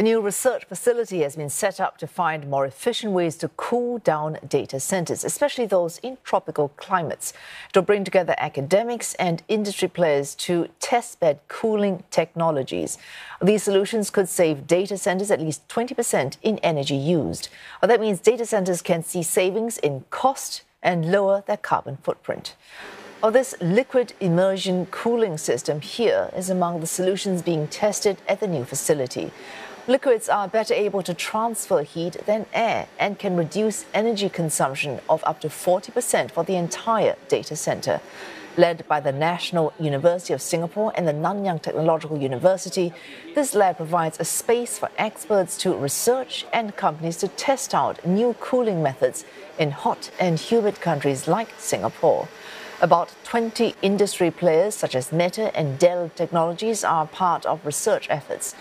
A new research facility has been set up to find more efficient ways to cool down data centers, especially those in tropical climates. To bring together academics and industry players to test bed cooling technologies. These solutions could save data centers at least 20% in energy used. Well, that means data centers can see savings in cost and lower their carbon footprint. This liquid immersion cooling system here is among the solutions being tested at the new facility. Liquids are better able to transfer heat than air and can reduce energy consumption of up to 40% for the entire data center. Led by the National University of Singapore and the Nanyang Technological University, this lab provides a space for experts to research and companies to test out new cooling methods in hot and humid countries like Singapore. About 20 industry players such as Meta and Dell Technologies are part of research efforts.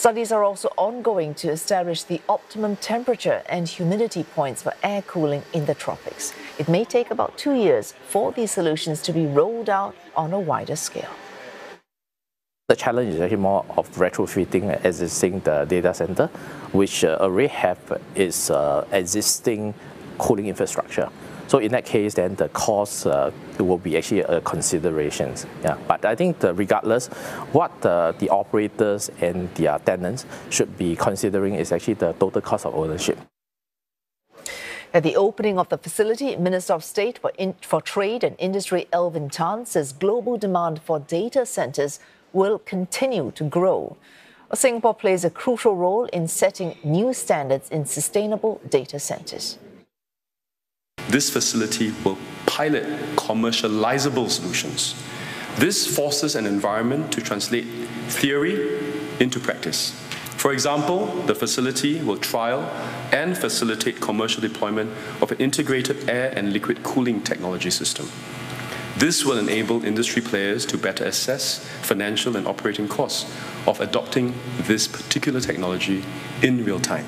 Studies are also ongoing to establish the optimum temperature and humidity points for air cooling in the tropics. It may take about two years for these solutions to be rolled out on a wider scale. The challenge is actually more of retrofitting existing the data center, which uh, already have its uh, existing cooling infrastructure. So in that case, then the cost uh, will be actually a consideration. Yeah, but I think regardless, what the, the operators and their tenants should be considering is actually the total cost of ownership. At the opening of the facility, Minister of State for, in, for Trade and Industry Alvin Tan says global demand for data centers will continue to grow. Singapore plays a crucial role in setting new standards in sustainable data centers. This facility will pilot commercializable solutions. This forces an environment to translate theory into practice. For example, the facility will trial and facilitate commercial deployment of an integrated air and liquid cooling technology system. This will enable industry players to better assess financial and operating costs of adopting this particular technology in real time.